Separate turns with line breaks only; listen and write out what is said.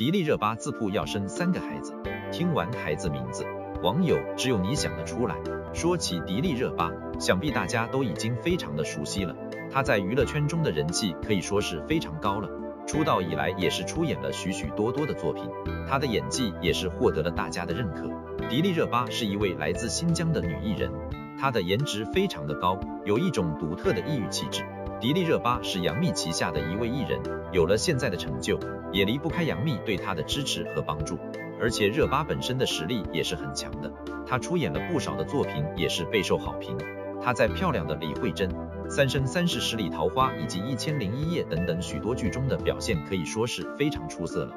迪丽热巴自曝要生三个孩子，听完孩子名字，网友只有你想得出来。说起迪丽热巴，想必大家都已经非常的熟悉了。她在娱乐圈中的人气可以说是非常高了，出道以来也是出演了许许多多的作品，她的演技也是获得了大家的认可。迪丽热巴是一位来自新疆的女艺人，她的颜值非常的高，有一种独特的异域气质。迪丽热巴是杨幂旗下的一位艺人，有了现在的成就，也离不开杨幂对她的支持和帮助。而且热巴本身的实力也是很强的，她出演了不少的作品，也是备受好评。她在《漂亮的李慧珍》《三生三世十里桃花》以及《一千零一夜》等等许多剧中的表现，可以说是非常出色了。